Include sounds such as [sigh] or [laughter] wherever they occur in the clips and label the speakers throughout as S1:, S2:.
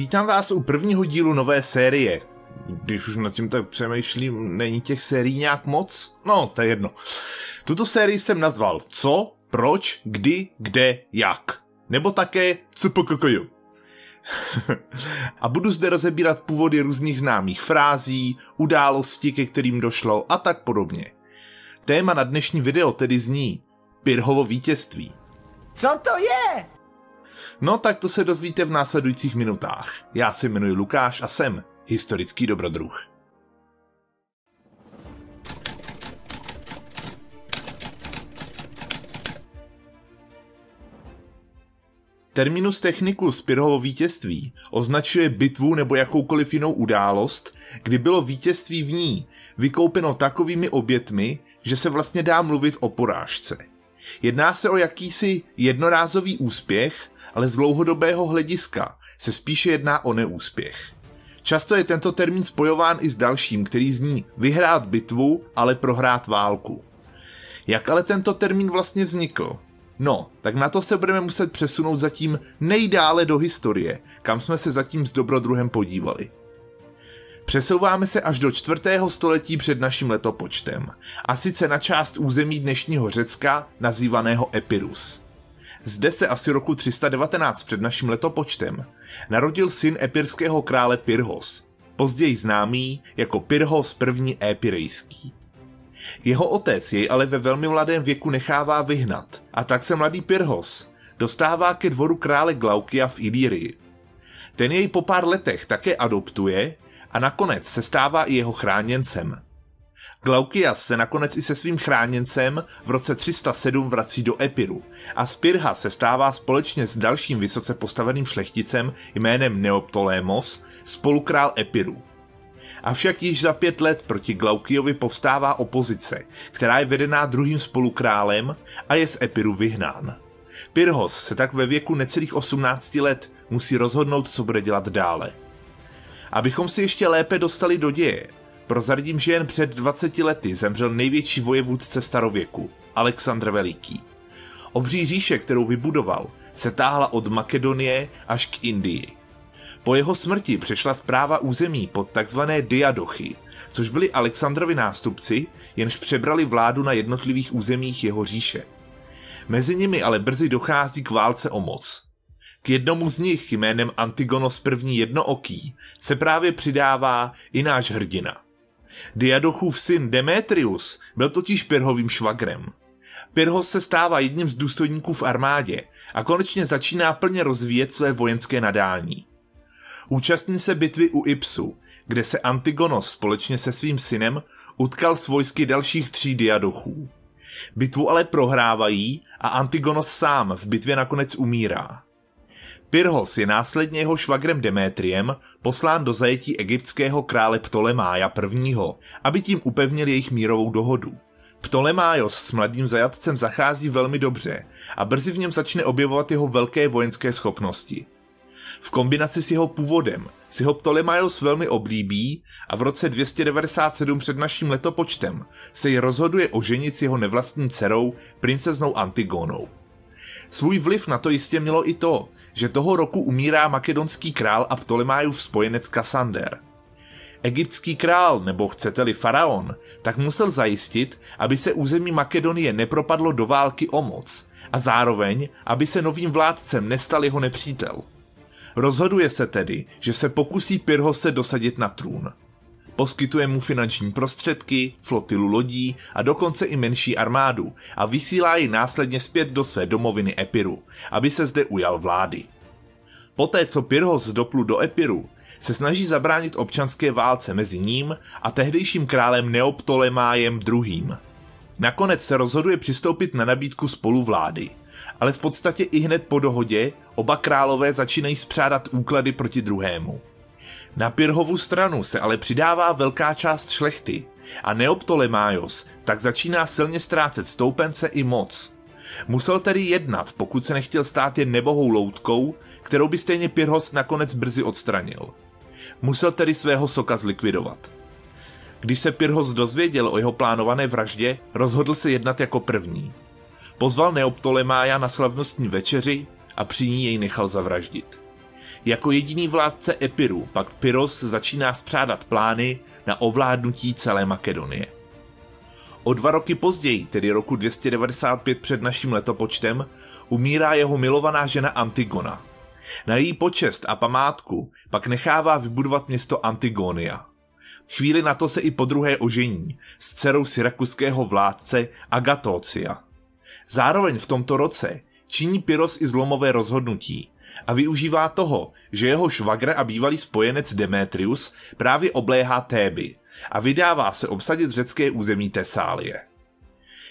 S1: Vítám vás u prvního dílu nové série. Když už nad tím tak přemýšlím, není těch sérií nějak moc? No, to je jedno. Tuto sérii jsem nazval Co, proč, kdy, kde, jak. Nebo také CPKKJ. [laughs] a budu zde rozebírat původy různých známých frází, události, ke kterým došlo a tak podobně. Téma na dnešní video tedy zní Pirhovo vítězství.
S2: Co to je?
S1: No tak to se dozvíte v následujících minutách. Já se jmenuji Lukáš a jsem historický dobrodruh. Terminus technicus Pyrrhovo vítězství označuje bitvu nebo jakoukoliv jinou událost, kdy bylo vítězství v ní vykoupeno takovými obětmi, že se vlastně dá mluvit o porážce. Jedná se o jakýsi jednorázový úspěch, ale z dlouhodobého hlediska se spíše jedná o neúspěch. Často je tento termín spojován i s dalším, který zní vyhrát bitvu, ale prohrát válku. Jak ale tento termín vlastně vznikl? No, tak na to se budeme muset přesunout zatím nejdále do historie, kam jsme se zatím s dobrodruhem podívali. Přesouváme se až do čtvrtého století před naším letopočtem, a sice na část území dnešního Řecka, nazývaného Epirus. Zde se asi roku 319 před naším letopočtem narodil syn epirského krále Pyrhos, později známý jako Pyrhos I. Epirejský. Jeho otec jej ale ve velmi mladém věku nechává vyhnat a tak se mladý Pyrhos dostává ke dvoru krále Glaukia v Ilírii. Ten jej po pár letech také adoptuje a nakonec se stává i jeho chráněncem. Glaukias se nakonec i se svým chráněncem v roce 307 vrací do Epiru a Spirha se stává společně s dalším vysoce postaveným šlechticem jménem Neoptolémos spolukrál Epiru. Avšak již za pět let proti Glaukiovi povstává opozice, která je vedená druhým spolukrálem a je z Epiru vyhnán. Pyrhos se tak ve věku necelých 18 let musí rozhodnout, co bude dělat dále. Abychom si ještě lépe dostali do děje, prozradím, že jen před 20 lety zemřel největší vojevůdce starověku, Alexandr Veliký. Obří říše, kterou vybudoval, se táhla od Makedonie až k Indii. Po jeho smrti přešla zpráva území pod takzvané diadochy, což byli Alexandrovi nástupci, jenž přebrali vládu na jednotlivých územích jeho říše. Mezi nimi ale brzy dochází k válce o moc. K jednomu z nich jménem Antigonos I. jednooký se právě přidává i náš hrdina. Diadochův syn Demetrius byl totiž Pyrhovým švagrem. Pyrhos se stává jedním z důstojníků v armádě a konečně začíná plně rozvíjet své vojenské nadání. Účastní se bitvy u Ipsu, kde se Antigonos společně se svým synem utkal s vojsky dalších tří diadochů. Bitvu ale prohrávají a Antigonos sám v bitvě nakonec umírá. Pyrhos je následně jeho švagrem Demétriem poslán do zajetí egyptského krále Ptolemája I., aby tím upevnil jejich mírovou dohodu. Ptolemájos s mladým zajatcem zachází velmi dobře a brzy v něm začne objevovat jeho velké vojenské schopnosti. V kombinaci s jeho původem si ho Ptolemaios velmi oblíbí a v roce 297 před naším letopočtem se ji rozhoduje oženit s jeho nevlastní dcerou, princeznou Antigonou. Svůj vliv na to jistě mělo i to, že toho roku umírá makedonský král a Ptolemájův spojenec Kasander. Egyptský král, nebo chcete-li faraon, tak musel zajistit, aby se území Makedonie nepropadlo do války o moc a zároveň, aby se novým vládcem nestal jeho nepřítel. Rozhoduje se tedy, že se pokusí Pyrhose dosadit na trůn. Poskytuje mu finanční prostředky, flotilu lodí a dokonce i menší armádu a vysílá ji následně zpět do své domoviny Epiru, aby se zde ujal vlády. Poté, co Pyrhos doplu do Epiru, se snaží zabránit občanské válce mezi ním a tehdejším králem Neoptolemájem II. Nakonec se rozhoduje přistoupit na nabídku spoluvlády, ale v podstatě i hned po dohodě oba králové začínají spřádat úklady proti druhému. Na Pyrhovu stranu se ale přidává velká část šlechty a Neoptolemájos tak začíná silně ztrácet stoupence i moc. Musel tedy jednat, pokud se nechtěl stát jen nebohou loutkou, kterou by stejně Pyrhos nakonec brzy odstranil. Musel tedy svého soka zlikvidovat. Když se Pyrhos dozvěděl o jeho plánované vraždě, rozhodl se jednat jako první. Pozval Neoptolemája na slavnostní večeři a při ní jej nechal zavraždit. Jako jediný vládce Epiru pak Pyros začíná spřádat plány na ovládnutí celé Makedonie. O dva roky později, tedy roku 295 před naším letopočtem, umírá jeho milovaná žena Antigona. Na její počest a památku pak nechává vybudovat město Antigonia. Chvíli na to se i po druhé ožení s dcerou syrakuského vládce Agatocia. Zároveň v tomto roce činí Pyros i zlomové rozhodnutí a využívá toho, že jeho švagr a bývalý spojenec Demetrius právě obléhá Téby a vydává se obsadit řecké území Tesálie.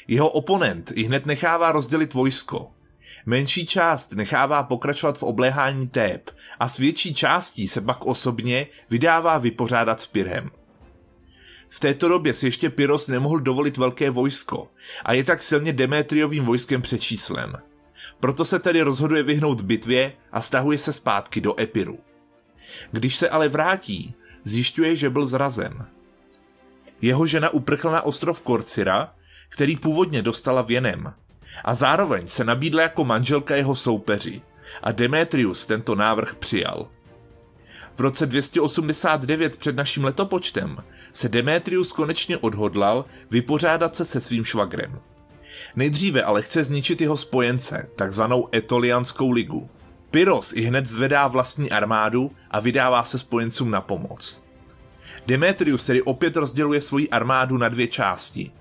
S1: Jeho oponent i hned nechává rozdělit vojsko. Menší část nechává pokračovat v obléhání Tép a s větší částí se pak osobně vydává vypořádat s Pyrhem. V této době si ještě Pyros nemohl dovolit velké vojsko a je tak silně Demetriovým vojskem přečíslen. Proto se tedy rozhoduje vyhnout bitvě a stahuje se zpátky do Epiru. Když se ale vrátí, zjišťuje, že byl zrazen. Jeho žena uprchla na ostrov Korcira, který původně dostala věnem, a zároveň se nabídla jako manželka jeho soupeři a Demetrius tento návrh přijal. V roce 289 před naším letopočtem se Demetrius konečně odhodlal vypořádat se se svým švagrem. Nejdříve ale chce zničit jeho spojence, takzvanou Etolianskou ligu. Pyros i hned zvedá vlastní armádu a vydává se spojencům na pomoc. Demetrius tedy opět rozděluje svoji armádu na dvě části.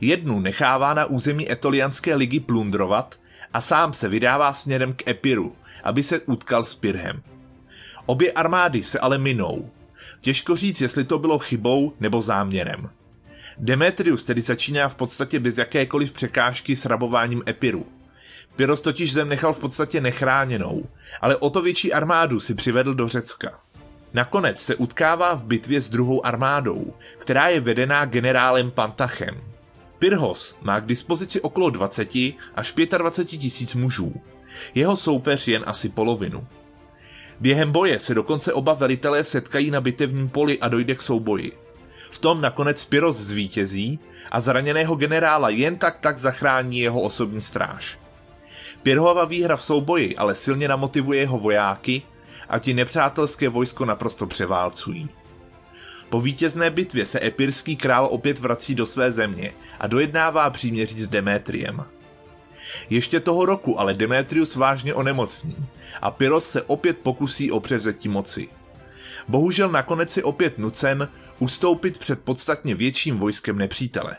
S1: Jednu nechává na území Etolianské ligy plundrovat a sám se vydává směrem k Epiru, aby se utkal s Pyrhem. Obě armády se ale minou. Těžko říct, jestli to bylo chybou nebo záměrem. Demetrius tedy začíná v podstatě bez jakékoliv překážky s rabováním Epiru. Pyros totiž zem nechal v podstatě nechráněnou, ale o to větší armádu si přivedl do Řecka. Nakonec se utkává v bitvě s druhou armádou, která je vedená generálem Pantachem. Pyrhos má k dispozici okolo 20 až 25 tisíc mužů. Jeho soupeř jen asi polovinu. Během boje se dokonce oba velitelé setkají na bitevním poli a dojde k souboji. V tom nakonec Pyros zvítězí a zraněného generála jen tak tak zachrání jeho osobní stráž. Pyrhova výhra v souboji ale silně namotivuje jeho vojáky a ti nepřátelské vojsko naprosto převálcují. Po vítězné bitvě se epirský král opět vrací do své země a dojednává příměří s Demétriem. Ještě toho roku ale Demetrius vážně onemocní a Pyros se opět pokusí o převzetí moci. Bohužel nakonec je opět nucen ustoupit před podstatně větším vojskem nepřítele.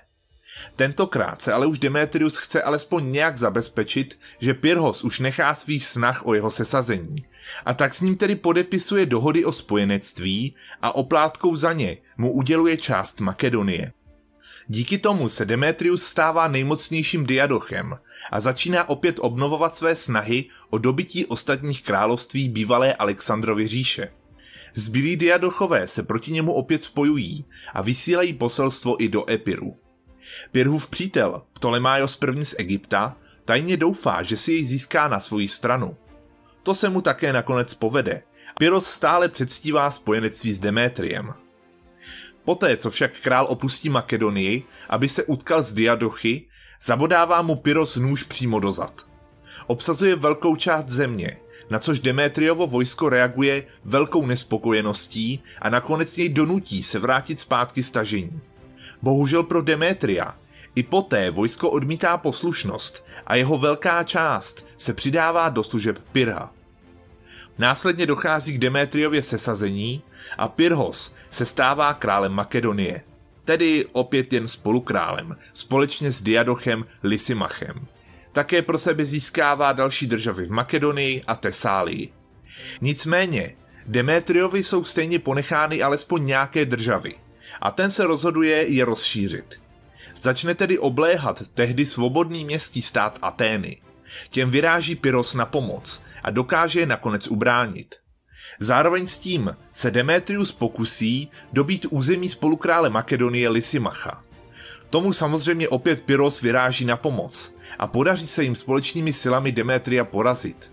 S1: Tentokrát se ale už Demetrius chce alespoň nějak zabezpečit, že Pyrhos už nechá svých snah o jeho sesazení. A tak s ním tedy podepisuje dohody o spojenectví a oplátkou za ně mu uděluje část Makedonie. Díky tomu se Demetrius stává nejmocnějším diadochem a začíná opět obnovovat své snahy o dobytí ostatních království bývalé Alexandrovy říše. Zbylí diadochové se proti němu opět spojují a vysílají poselstvo i do Epiru. Pyrhův přítel, Ptolemaios I. z Egypta, tajně doufá, že si jej získá na svoji stranu. To se mu také nakonec povede. Pyros stále předstívá spojenectví s Demétriem. Poté, co však král opustí Makedonii, aby se utkal s Diadochy, zabodává mu Pyros nůž přímo dozad. Obsazuje velkou část země, na což Demétriovo vojsko reaguje velkou nespokojeností a nakonec něj donutí se vrátit zpátky stažení. Bohužel pro Demetria, i poté vojsko odmítá poslušnost a jeho velká část se přidává do služeb Pyrha. Následně dochází k Demetriově sesazení a Pyrhos se stává králem Makedonie, tedy opět jen spolukrálem, společně s Diadochem Lysimachem. Také pro sebe získává další državy v Makedonii a Tesálii. Nicméně, Demetriovi jsou stejně ponechány alespoň nějaké državy a ten se rozhoduje je rozšířit. Začne tedy obléhat tehdy svobodný městský stát Atény. Těm vyráží Pyros na pomoc a dokáže je nakonec ubránit. Zároveň s tím se Demetrius pokusí dobít území spolukrále Makedonie Lysimacha. Tomu samozřejmě opět Pyros vyráží na pomoc a podaří se jim společnými silami Demetria porazit.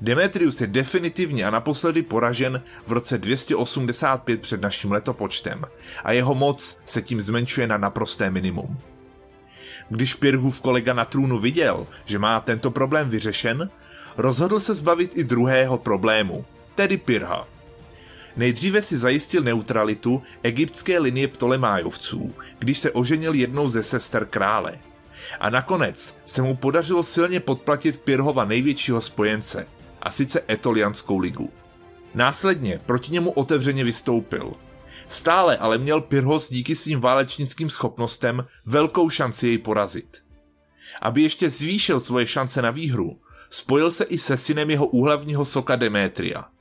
S1: Demetrius je definitivně a naposledy poražen v roce 285 před naším letopočtem a jeho moc se tím zmenšuje na naprosté minimum. Když Pyrhův kolega na trůnu viděl, že má tento problém vyřešen, rozhodl se zbavit i druhého problému, tedy Pirha. Nejdříve si zajistil neutralitu egyptské linie Ptolemájovců, když se oženil jednou ze sester krále. A nakonec se mu podařilo silně podplatit Pirhova největšího spojence, a sice Etolianskou ligu. Následně proti němu otevřeně vystoupil. Stále ale měl Pirhos díky svým válečnickým schopnostem velkou šanci jej porazit. Aby ještě zvýšil svoje šance na výhru, spojil se i se synem jeho úhlavního soka Demetria –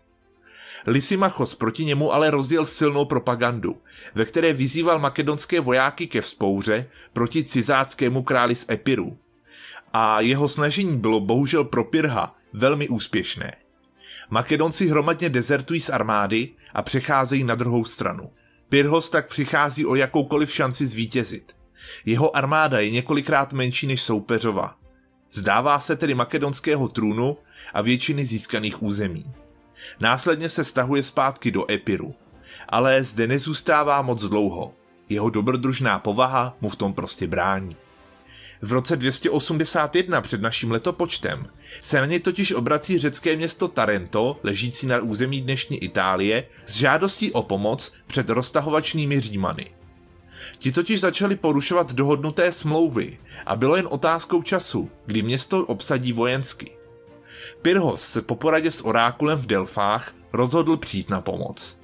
S1: Lysimachos proti němu ale rozděl silnou propagandu, ve které vyzýval makedonské vojáky ke vzpouře proti cizáckému králi z Epiru. A jeho snažení bylo bohužel pro Pirha velmi úspěšné. Makedonci hromadně dezertují z armády a přecházejí na druhou stranu. Pyrhos tak přichází o jakoukoliv šanci zvítězit. Jeho armáda je několikrát menší než soupeřova. Vzdává se tedy makedonského trůnu a většiny získaných území. Následně se stahuje zpátky do Epiru, ale zde nezůstává moc dlouho. Jeho dobrodružná povaha mu v tom prostě brání. V roce 281 před naším letopočtem se na ně totiž obrací řecké město Tarento, ležící na území dnešní Itálie, s žádostí o pomoc před roztahovačnými Římany. Ti totiž začali porušovat dohodnuté smlouvy a bylo jen otázkou času, kdy město obsadí vojensky. Pyrhos se po poradě s orákulem v Delfách rozhodl přijít na pomoc.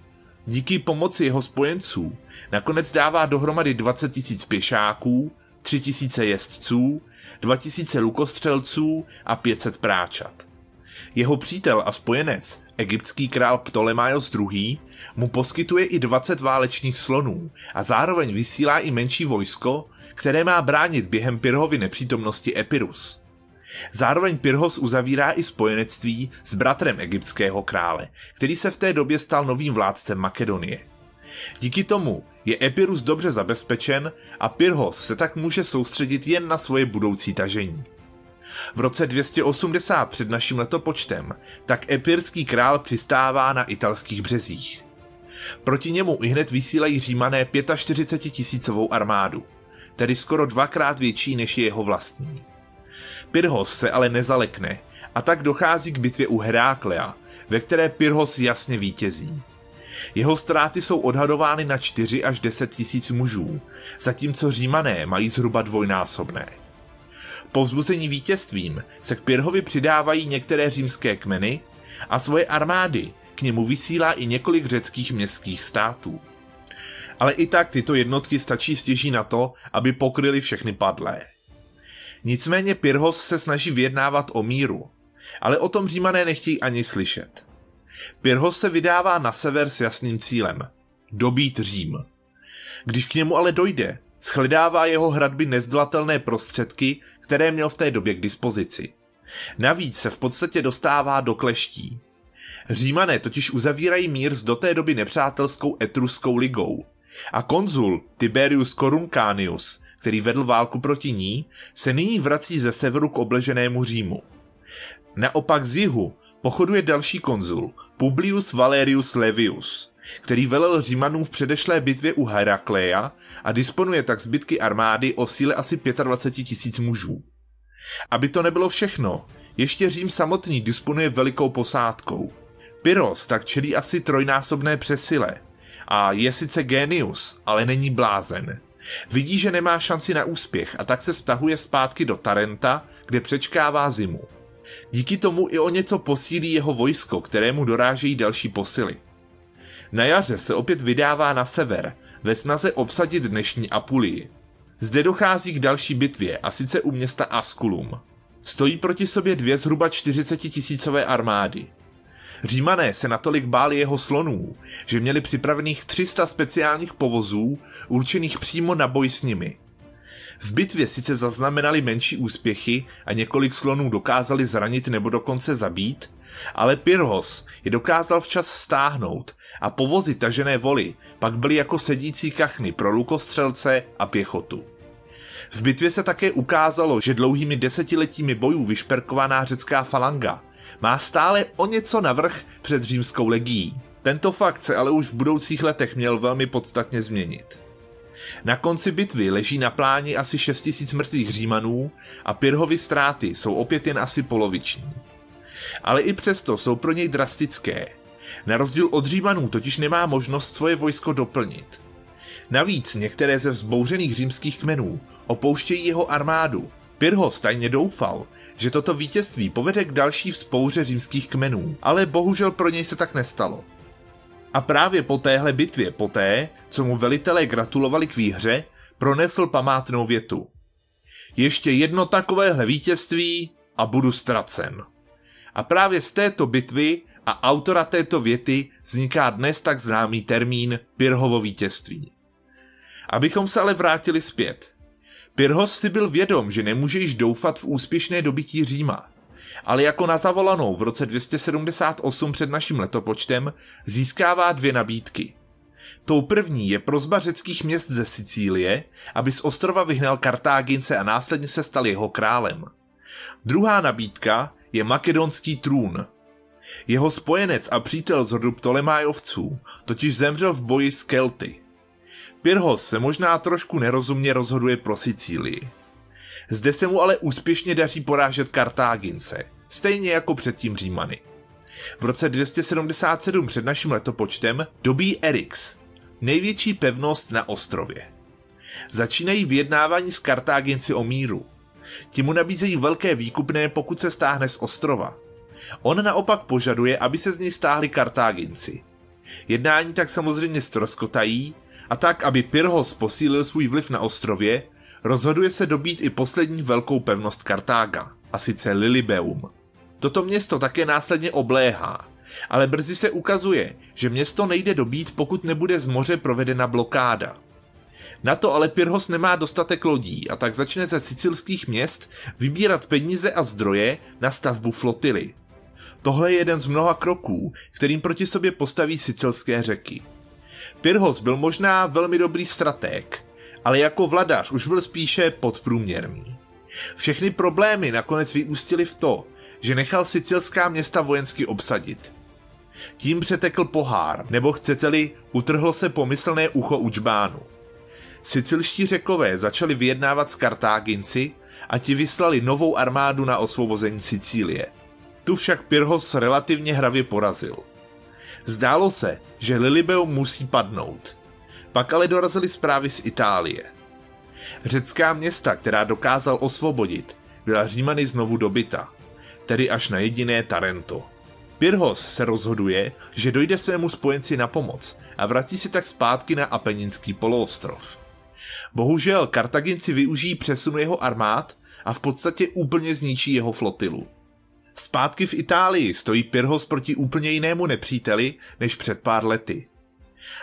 S1: Díky pomoci jeho spojenců nakonec dává dohromady 20 tisíc pěšáků, 3 tisíce jezdců, 2 tisíce lukostřelců a 500 práčat. Jeho přítel a spojenec, egyptský král Ptolemaios II., mu poskytuje i 20 válečných slonů a zároveň vysílá i menší vojsko, které má bránit během Pyrhovy nepřítomnosti Epirus – Zároveň Pyrhos uzavírá i spojenectví s bratrem egyptského krále, který se v té době stal novým vládcem Makedonie. Díky tomu je Epirus dobře zabezpečen a Pyrhos se tak může soustředit jen na svoje budoucí tažení. V roce 280 před naším letopočtem tak epirský král přistává na italských březích. Proti němu i hned vysílají římané 45 tisícovou armádu, tedy skoro dvakrát větší než je jeho vlastní. Pyrhos se ale nezalekne a tak dochází k bitvě u Heráklea, ve které Pyrhos jasně vítězí. Jeho ztráty jsou odhadovány na 4 až 10 tisíc mužů, zatímco římané mají zhruba dvojnásobné. Po vzbuzení vítězstvím se k Pyrhovi přidávají některé římské kmeny a svoje armády k němu vysílá i několik řeckých městských států. Ale i tak tyto jednotky stačí stěží na to, aby pokryly všechny padlé. Nicméně Pyrhos se snaží vyjednávat o míru, ale o tom římané nechtějí ani slyšet. Pyrhos se vydává na sever s jasným cílem – dobít Řím. Když k němu ale dojde, shledává jeho hradby nezdolatelné prostředky, které měl v té době k dispozici. Navíc se v podstatě dostává do kleští. Římané totiž uzavírají mír s do té doby nepřátelskou etruskou ligou. A konzul Tiberius Coruncanius který vedl válku proti ní, se nyní vrací ze severu k obleženému Římu. Naopak z jihu pochoduje další konzul, Publius Valerius Levius, který velel Římanům v předešlé bitvě u Herakleia a disponuje tak zbytky armády o síle asi 25 tisíc mužů. Aby to nebylo všechno, ještě Řím samotný disponuje velikou posádkou. Pyros tak čelí asi trojnásobné přesile a je sice genius, ale není blázen. Vidí, že nemá šanci na úspěch a tak se stahuje zpátky do Tarenta, kde přečkává zimu. Díky tomu i o něco posílí jeho vojsko, kterému dorážejí další posily. Na jaře se opět vydává na sever, ve snaze obsadit dnešní Apulii. Zde dochází k další bitvě, a sice u města Asculum. Stojí proti sobě dvě zhruba 40 tisícové armády. Římané se natolik báli jeho slonů, že měli připravených 300 speciálních povozů určených přímo na boj s nimi. V bitvě sice zaznamenali menší úspěchy a několik slonů dokázali zranit nebo dokonce zabít, ale Pyrhos je dokázal včas stáhnout a povozy tažené voli pak byly jako sedící kachny pro lukostřelce a pěchotu. V bitvě se také ukázalo, že dlouhými desetiletími bojů vyšperkovaná řecká falanga má stále o něco navrh před římskou legií. Tento fakt se ale už v budoucích letech měl velmi podstatně změnit. Na konci bitvy leží na pláni asi 6000 mrtvých římanů a Pyrhovy ztráty jsou opět jen asi poloviční. Ale i přesto jsou pro něj drastické. Na rozdíl od Římanů totiž nemá možnost svoje vojsko doplnit. Navíc některé ze vzbouřených římských kmenů opouštějí jeho armádu. Pyrhos tajně doufal, že toto vítězství povede k další vzpouře římských kmenů, ale bohužel pro něj se tak nestalo. A právě po téhle bitvě, poté, co mu velitelé gratulovali k výhře, pronesl památnou větu. Ještě jedno takovéhle vítězství a budu ztracen. A právě z této bitvy a autora této věty vzniká dnes tak známý termín Pyrhovo vítězství. Abychom se ale vrátili zpět. Pyrhos si byl vědom, že nemůže již doufat v úspěšné dobytí Říma, ale jako na zavolanou v roce 278 před naším letopočtem získává dvě nabídky. Tou první je prozba řeckých měst ze Sicílie, aby z ostrova vyhnal Kartágince a následně se stal jeho králem. Druhá nabídka je makedonský trůn. Jeho spojenec a přítel z rodu Ptolemájovců totiž zemřel v boji s Kelty. Pyrhos se možná trošku nerozumně rozhoduje pro Sicílii. Zde se mu ale úspěšně daří porážet Kartágince, stejně jako předtím Římany. V roce 277 před naším letopočtem dobí Erix, největší pevnost na ostrově. Začínají vyjednávání s Kartáginci o míru. Ti mu nabízejí velké výkupné, pokud se stáhne z ostrova. On naopak požaduje, aby se z něj stáhli Kartáginci. Jednání tak samozřejmě stroskotají a tak, aby Pyrhos posílil svůj vliv na ostrově, rozhoduje se dobít i poslední velkou pevnost Kartága, a sice Lilibeum. Toto město také následně obléhá, ale brzy se ukazuje, že město nejde dobít, pokud nebude z moře provedena blokáda. Na to ale Pyrhos nemá dostatek lodí a tak začne ze sicilských měst vybírat peníze a zdroje na stavbu flotily. Tohle je jeden z mnoha kroků, kterým proti sobě postaví sicilské řeky. Pyrhos byl možná velmi dobrý stratég, ale jako vladař už byl spíše podprůměrný. Všechny problémy nakonec vyústily v to, že nechal sicilská města vojensky obsadit. Tím přetekl pohár, nebo chcete-li, utrhlo se pomyslné ucho Učbánu. Sicilští řekové začali vyjednávat s Kartáginci a ti vyslali novou armádu na osvobození Sicílie. Tu však Pyrhos relativně hravě porazil. Zdálo se, že Lilibeum musí padnout. Pak ale dorazily zprávy z Itálie. Řecká města, která dokázal osvobodit, byla Římany znovu dobyta, tedy až na jediné Tarento. Pyrhos se rozhoduje, že dojde svému spojenci na pomoc a vrací se tak zpátky na Apeninský poloostrov. Bohužel Kartaginci využijí přesunu jeho armád a v podstatě úplně zničí jeho flotilu. Zpátky v Itálii stojí Pyrhos proti úplně jinému nepříteli než před pár lety.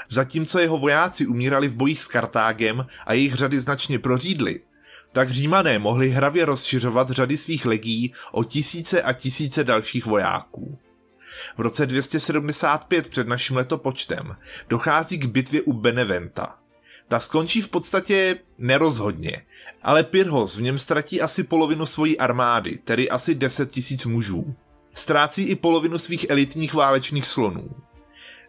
S1: Zatímco jeho vojáci umírali v bojích s Kartágem a jejich řady značně prořídly, tak římané mohli hravě rozšiřovat řady svých legí o tisíce a tisíce dalších vojáků. V roce 275 před naším letopočtem dochází k bitvě u Beneventa. Ta skončí v podstatě nerozhodně, ale Pyrhos v něm ztratí asi polovinu svojí armády, tedy asi 10 tisíc mužů. Ztrácí i polovinu svých elitních válečných slonů.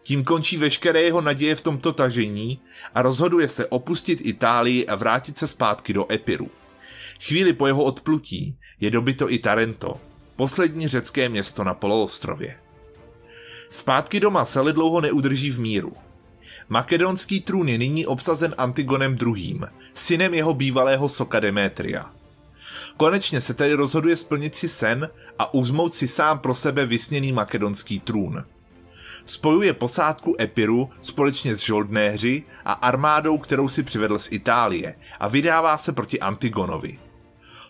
S1: Tím končí veškeré jeho naděje v tomto tažení a rozhoduje se opustit Itálii a vrátit se zpátky do Epiru. Chvíli po jeho odplutí je dobyto i Tarento, poslední řecké město na poloostrově. Zpátky doma se dlouho neudrží v míru. Makedonský trůn je nyní obsazen Antigonem II., synem jeho bývalého soka Demetria. Konečně se tedy rozhoduje splnit si sen a uzmout si sám pro sebe vysněný makedonský trůn. Spojuje posádku Epiru společně s žoldnéři a armádou, kterou si přivedl z Itálie a vydává se proti Antigonovi.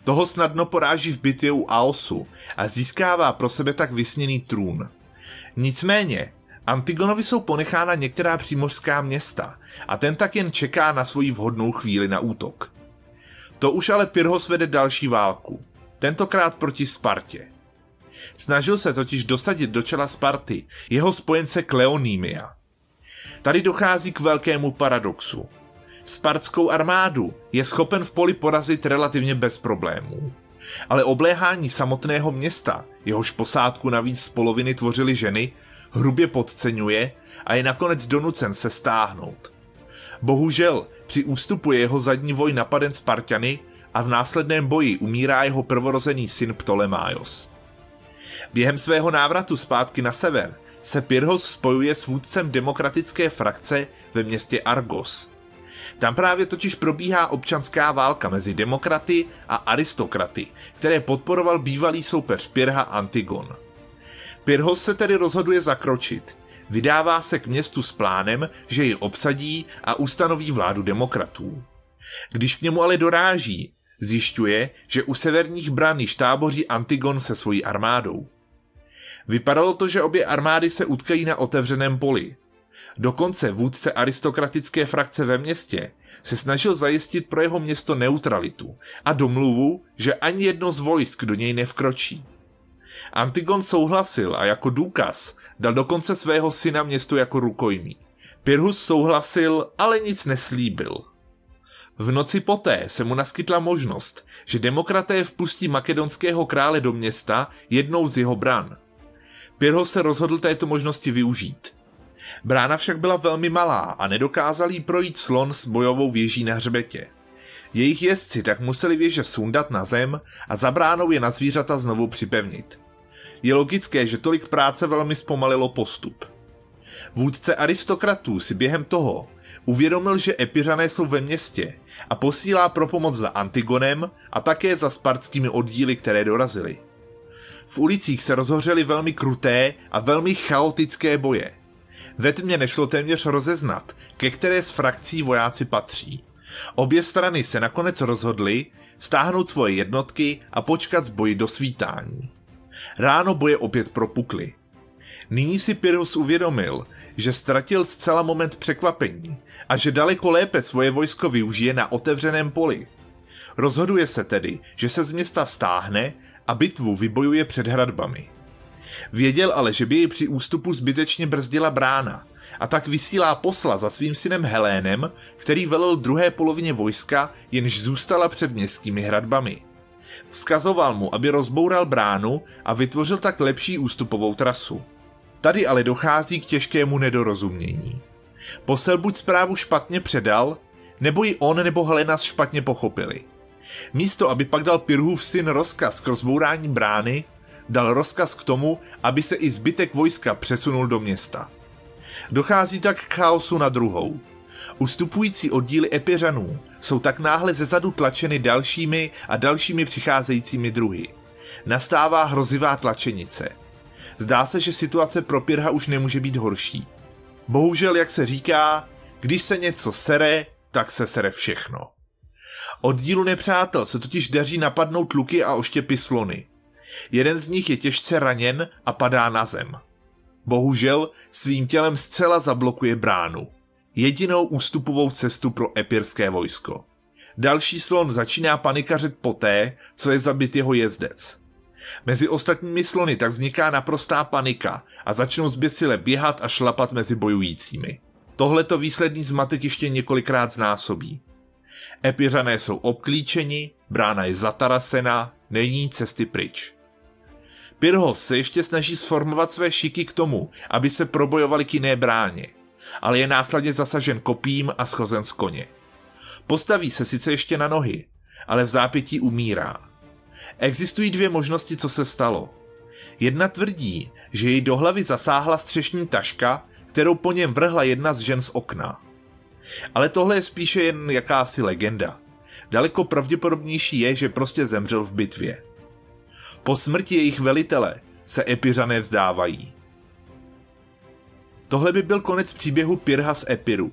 S1: Toho snadno poráží v bitvě u Aosu a získává pro sebe tak vysněný trůn. Nicméně, Antigonovi jsou ponechána některá přímořská města a ten tak jen čeká na svoji vhodnou chvíli na útok. To už ale Pyrhos vede další válku, tentokrát proti Spartě. Snažil se totiž dosadit do čela Sparty jeho spojence Kleonýmia. Tady dochází k velkému paradoxu. Spartskou armádu je schopen v poli porazit relativně bez problémů. Ale obléhání samotného města, jehož posádku navíc z poloviny tvořily ženy, hrubě podceňuje a je nakonec donucen se stáhnout. Bohužel, při ústupu je jeho zadní voj napaden Spartany a v následném boji umírá jeho prvorozený syn Ptolemájos. Během svého návratu zpátky na sever se Pyrrhos spojuje s vůdcem demokratické frakce ve městě Argos. Tam právě totiž probíhá občanská válka mezi demokraty a aristokraty, které podporoval bývalý soupeř Pyrrha Antigon. Pyrrhos se tedy rozhoduje zakročit. Vydává se k městu s plánem, že ji obsadí a ustanoví vládu demokratů. Když k němu ale doráží, zjišťuje, že u severních bran již táboří Antigon se svojí armádou. Vypadalo to, že obě armády se utkají na otevřeném poli. Dokonce vůdce aristokratické frakce ve městě se snažil zajistit pro jeho město neutralitu a domluvu, že ani jedno z vojsk do něj nevkročí. Antigon souhlasil a jako důkaz dal dokonce svého syna městu jako rukojmí. Pyrrhus souhlasil, ale nic neslíbil. V noci poté se mu naskytla možnost, že demokraté vpustí makedonského krále do města jednou z jeho bran. Pyrrhos se rozhodl této možnosti využít. Brána však byla velmi malá a nedokázal jí projít slon s bojovou věží na hřbetě. Jejich jezdci tak museli věže sundat na zem a za bránou je na zvířata znovu připevnit. Je logické, že tolik práce velmi zpomalilo postup. Vůdce aristokratů si během toho uvědomil, že Epiřané jsou ve městě a posílá pro pomoc za Antigonem a také za spartskými oddíly, které dorazily. V ulicích se rozhořely velmi kruté a velmi chaotické boje. Ve tmě nešlo téměř rozeznat, ke které z frakcí vojáci patří. Obě strany se nakonec rozhodly stáhnout svoje jednotky a počkat s boji do svítání. Ráno boje opět propukly. Nyní si Pyrrhus uvědomil, že ztratil zcela moment překvapení a že daleko lépe svoje vojsko využije na otevřeném poli. Rozhoduje se tedy, že se z města stáhne a bitvu vybojuje před hradbami. Věděl ale, že by jej při ústupu zbytečně brzdila brána a tak vysílá posla za svým synem Helénem, který velel druhé polovině vojska, jenž zůstala před městskými hradbami. Vzkazoval mu, aby rozboural bránu a vytvořil tak lepší ústupovou trasu. Tady ale dochází k těžkému nedorozumění. Posel buď zprávu špatně předal, nebo ji on nebo Helena špatně pochopili. Místo, aby pak dal Pirhův syn rozkaz k rozbourání brány, dal rozkaz k tomu, aby se i zbytek vojska přesunul do města. Dochází tak k chaosu na druhou. Ustupující oddíly Epiřanů jsou tak náhle zezadu tlačeny dalšími a dalšími přicházejícími druhy. Nastává hrozivá tlačenice. Zdá se, že situace pro Pirha už nemůže být horší. Bohužel, jak se říká, když se něco sere, tak se sere všechno. Oddílu nepřátel se totiž daří napadnout luky a oštěpy slony. Jeden z nich je těžce raněn a padá na zem. Bohužel svým tělem zcela zablokuje bránu. Jedinou ústupovou cestu pro epirské vojsko. Další slon začíná panikařit poté, co je zabit jeho jezdec. Mezi ostatními slony tak vzniká naprostá panika a začnou zběsile běhat a šlapat mezi bojujícími. Tohleto výsledný zmatek ještě několikrát znásobí. Epiřané jsou obklíčeni, brána je zatarasena, není cesty pryč. Pyrhos se ještě snaží sformovat své šiky k tomu, aby se probojovali k jiné bráně, ale je následně zasažen kopím a schozen z koně. Postaví se sice ještě na nohy, ale v zápětí umírá. Existují dvě možnosti, co se stalo. Jedna tvrdí, že jej do hlavy zasáhla střešní taška, kterou po něm vrhla jedna z žen z okna. Ale tohle je spíše jen jakási legenda. Daleko pravděpodobnější je, že prostě zemřel v bitvě. Po smrti jejich velitele se Epiřané vzdávají. Tohle by byl konec příběhu Pirha z Epiru,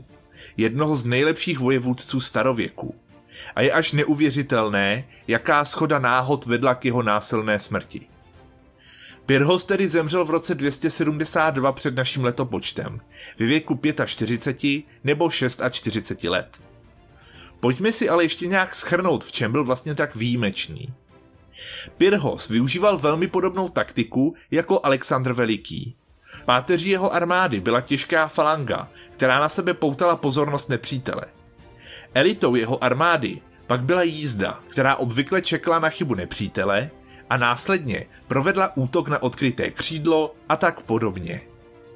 S1: jednoho z nejlepších vojevůdců starověku. A je až neuvěřitelné, jaká schoda náhod vedla k jeho násilné smrti. Pyrhos tedy zemřel v roce 272 před naším letopočtem, ve věku 45 nebo 46 let. Pojďme si ale ještě nějak schrnout, v čem byl vlastně tak výjimečný. Pyrhos využíval velmi podobnou taktiku jako Alexandr Veliký. Páteří jeho armády byla těžká falanga, která na sebe poutala pozornost nepřítele. Elitou jeho armády pak byla jízda, která obvykle čekala na chybu nepřítele a následně provedla útok na odkryté křídlo a tak podobně.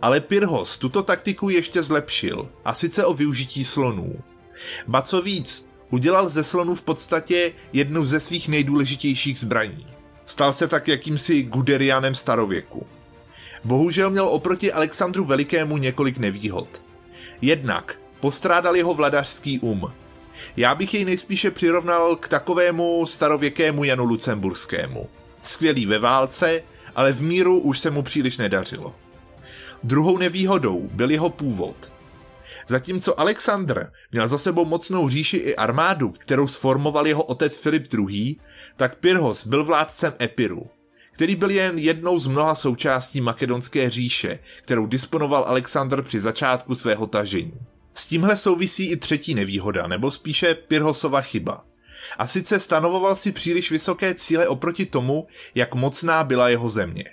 S1: Ale Pyrhos tuto taktiku ještě zlepšil, a sice o využití slonů. Ba co víc, udělal ze slonů v podstatě jednu ze svých nejdůležitějších zbraní. Stal se tak jakýmsi Guderianem starověku. Bohužel měl oproti Alexandru Velikému několik nevýhod. Jednak postrádal jeho vladařský um. Já bych jej nejspíše přirovnal k takovému starověkému Janu Lucemburskému. Skvělý ve válce, ale v míru už se mu příliš nedařilo. Druhou nevýhodou byl jeho původ. Zatímco Alexandr měl za sebou mocnou říši i armádu, kterou sformoval jeho otec Filip II., tak Pyrhos byl vládcem Epiru, který byl jen jednou z mnoha součástí makedonské říše, kterou disponoval Alexandr při začátku svého tažení. S tímhle souvisí i třetí nevýhoda, nebo spíše Pyrhosova chyba. A sice stanovoval si příliš vysoké cíle oproti tomu, jak mocná byla jeho země.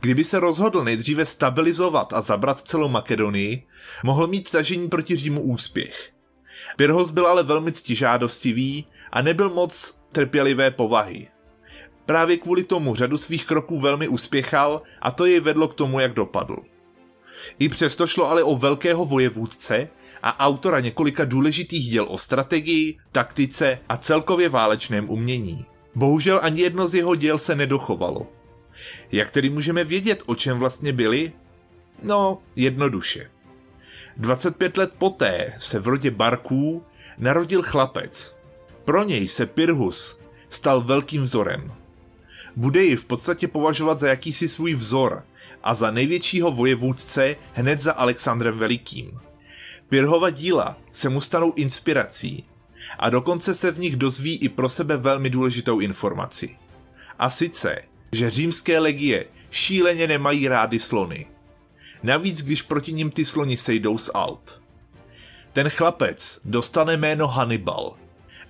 S1: Kdyby se rozhodl nejdříve stabilizovat a zabrat celou Makedonii, mohl mít tažení proti Římu úspěch. Pyrhos byl ale velmi ctižádostivý a nebyl moc trpělivé povahy. Právě kvůli tomu řadu svých kroků velmi uspěchal a to jej vedlo k tomu, jak dopadl. I přesto šlo ale o velkého vojevůdce a autora několika důležitých děl o strategii, taktice a celkově válečném umění. Bohužel ani jedno z jeho děl se nedochovalo. Jak tedy můžeme vědět, o čem vlastně byli? No, jednoduše. 25 let poté se v rodě Barků narodil chlapec. Pro něj se Pyrhus stal velkým vzorem. Bude ji v podstatě považovat za jakýsi svůj vzor a za největšího vojevůdce hned za Alexandrem Velikým. Pyrhova díla se mu stanou inspirací a dokonce se v nich dozví i pro sebe velmi důležitou informaci. A sice, že římské legie šíleně nemají rády slony. Navíc, když proti ním ty sloni sejdou z Alp. Ten chlapec dostane jméno Hannibal.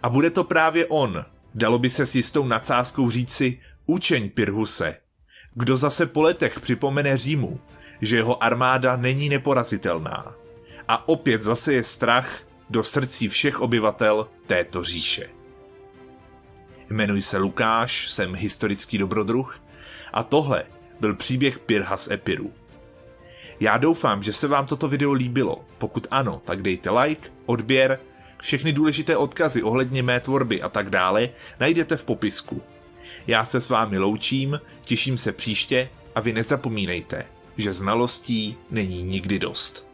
S1: A bude to právě on, dalo by se s jistou nadsázkou říci, učeň Pyrhuse. Kdo zase po letech připomene Římu, že jeho armáda není neporazitelná. A opět zase je strach do srdcí všech obyvatel této říše. Jmenuji se Lukáš, jsem historický dobrodruh a tohle byl příběh Pirha z Epiru. Já doufám, že se vám toto video líbilo. Pokud ano, tak dejte like, odběr, všechny důležité odkazy ohledně mé tvorby a tak dále najdete v popisku. Já se s vámi loučím, těším se příště a vy nezapomínejte, že znalostí není nikdy dost.